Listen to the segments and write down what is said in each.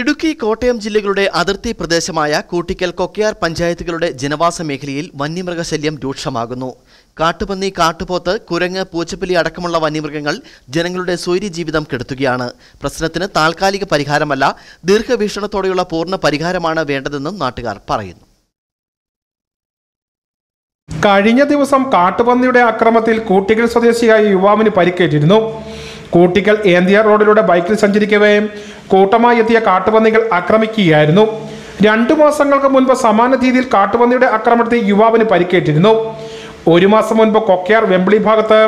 ഇടുക്കി കോട്ടയം ജില്ലകളുടെ അതിർത്തി പ്രദേശമായ കൂട്ടിക്കൽ കൊക്കയാർ പഞ്ചായത്തുകളുടെ ജനവാസ മേഖലയിൽ വന്യമൃഗശല്യം രൂക്ഷമാകുന്നു. കാട്ടുപന്നി കാട്ടുപോത്ത് കുരങ്ങ് പൂച്ചപ്പലി അടക്കമുള്ള വന്യമൃഗങ്ങൾ ജനങ്ങളുടെ സ്വൈര്യജീവിതം കെടുത്തുകയാണ്. പ്രശ്നത്തിന് താൽക്കാലിക പരിഹാരമല്ല ദീർഘവീക്ഷണത്തോടെയുള്ള പൂർണ പരിഹാരമാണ് വേണ്ടതെന്നും നാട്ടുകാർ പറയുന്നു. കഴിഞ്ഞ ദിവസം കാട്ടുപന്നിയുടെ അക്രമത്തിൽ കൂട്ടിക്കൽ സ്വദേശിയായ യുവാവിന് പരിക്കേറ്റിരുന്നു. കൂട്ടിക്കൽ ഏന്തിയ റോഡിലൂടെ ബൈക്കിൽ സഞ്ചരിക്കവേ കൂട്ടമായി എത്തിയ കാട്ടുപന്നികൾ ആക്രമിക്കുകയായിരുന്നു. രണ്ടു മാസങ്ങൾക്ക് മുൻപ് സമാന രീതിയിൽ കാട്ടുപന്നിയുടെ ആക്രമണത്തിൽ യുവാവിന് പരിക്കേറ്റിരുന്നു. ഒരു മാസം മുൻപ് കൊക്കയാർ വെമ്പിളി ഭാഗത്ത്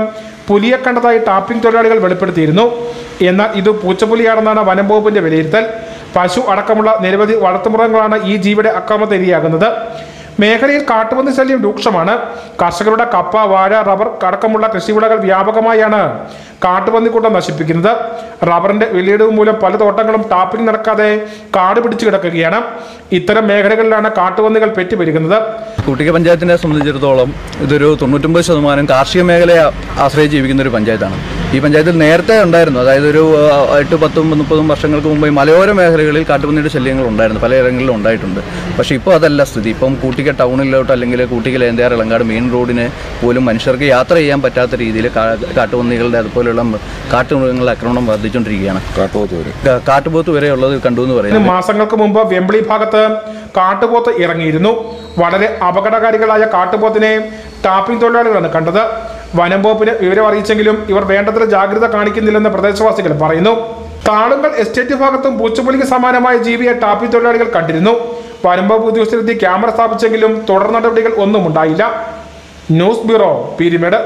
പുലിയെ കണ്ടതായി ടാപ്പിംഗ് തൊഴിലാളികൾ വെളിപ്പെടുത്തിയിരുന്നു. എന്നാൽ ഇത് പൂച്ചപ്പുലിയാണെന്നാണ് വനം വകുപ്പിന്റെ വിലയിരുത്തൽ. പശു അടക്കമുള്ള നിരവധി വളർത്തുമൃഗങ്ങളാണ് ഈ ജീവിയുടെ അക്രമത്തിന് ഇരയാകുന്നത് മേഖലയിൽ കാട്ടുപന്നി ശല്യം രൂക്ഷമാണ്. കർഷകരുടെ കപ്പ വാഴ റബ്ബർ അടക്കമുള്ള കൃഷിവിളകൾ വ്യാപകമായാണ് കാട്ടുപന്നിക്കൂട്ടം നശിപ്പിക്കുന്നത്. റബ്ബറിന്റെ വിലയിടവ് മൂലം പല തോട്ടങ്ങളും ടാപ്പിംഗ് നടക്കാതെ കാട് പിടിച്ചു കിടക്കുകയാണ്. ഇത്തരം മേഖലകളിലാണ് കാട്ടുപന്നികൾ പെറ്റുപെരുകുന്നത് കുട്ടിക പഞ്ചായത്തിനെ സംബന്ധിച്ചിടത്തോളം ഇതൊരു തൊണ്ണൂറ്റൊമ്പത് ശതമാനം കാർഷിക മേഖലയെ ആശ്രയിച്ച് ജീവിക്കുന്ന ഒരു പഞ്ചായത്താണ്. ഈ പഞ്ചായത്തിൽ നേരത്തെ ഉണ്ടായിരുന്നു. അതായത് ഒരു എട്ട് പത്തും മുപ്പതും വർഷങ്ങൾക്ക് മുമ്പ് ഈ മലയോര മേഖലകളിൽ കാട്ടുപന്നിയുടെ ശല്യങ്ങൾ ഉണ്ടായിരുന്നു. പലയിടങ്ങളിലും ഉണ്ടായിട്ടുണ്ട്. പക്ഷേ ഇപ്പോൾ അതല്ല സ്ഥിതി. ഇപ്പം കൂട്ടിക്ക ടൗണിലോട്ട് അല്ലെങ്കിൽ കൂട്ടിക്ക ലേന്തയാർ ഇളങ്കാട് മെയിൻ റോഡിന് പോലും മനുഷ്യർക്ക് യാത്ര ചെയ്യാൻ പറ്റാത്ത രീതിയിൽ കാട്ടുപന്നികളുടെ അതുപോലെയുള്ള കാട്ടുമൃഗങ്ങളുടെ ആക്രമണം വർദ്ധിച്ചുകൊണ്ടിരിക്കുകയാണ്. കാട്ടുപോത്ത് വരെ. ഉള്ളത് കണ്ടു എന്ന് പറയുന്നത്. മാസങ്ങൾക്ക് മുമ്പ് വെമ്പിളി ഭാഗത്ത് കാട്ടുപോത്ത് ഇറങ്ങിയിരുന്നു. വളരെ അപകടകാരികളായ കാട്ടുപോത്തിനെ ടാപ്പിംഗ് തൊഴിലാളികളാണ് കണ്ടത്. വനം വകുപ്പിന് വിവരം അറിയിച്ചെങ്കിലും ഇവർ വേണ്ടത്ര ജാഗ്രത കാണിക്കുന്നില്ലെന്ന് പ്രദേശവാസികൾ പറയുന്നു. താളുങ്കൽ എസ്റ്റേറ്റ് ഭാഗത്തും പൂച്ചപ്പുലിക്ക് സമാനമായ ജീവിയെ ടാപ്പി തൊഴിലാളികൾ കണ്ടിരുന്നു. വനം വകുപ്പ് ഉദ്യോഗസ്ഥരെത്തി ക്യാമറ സ്ഥാപിച്ചെങ്കിലും തുടർ നടപടികൾ ഒന്നും ഉണ്ടായില്ല. News bureau Peermade.